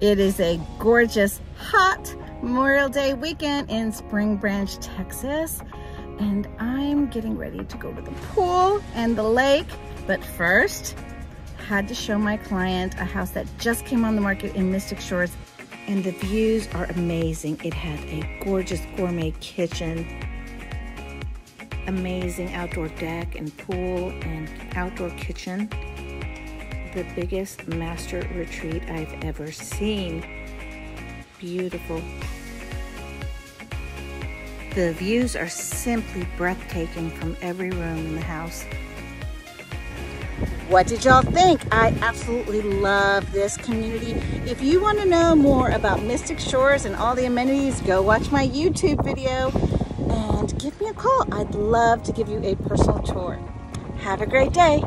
It is a gorgeous, hot Memorial Day weekend in Spring Branch, Texas. And I'm getting ready to go to the pool and the lake. But first, had to show my client a house that just came on the market in Mystic Shores and the views are amazing. It had a gorgeous gourmet kitchen, amazing outdoor deck and pool and outdoor kitchen. The biggest master retreat I've ever seen. Beautiful. The views are simply breathtaking from every room in the house. What did y'all think? I absolutely love this community. If you want to know more about Mystic Shores and all the amenities, go watch my YouTube video and give me a call. I'd love to give you a personal tour. Have a great day.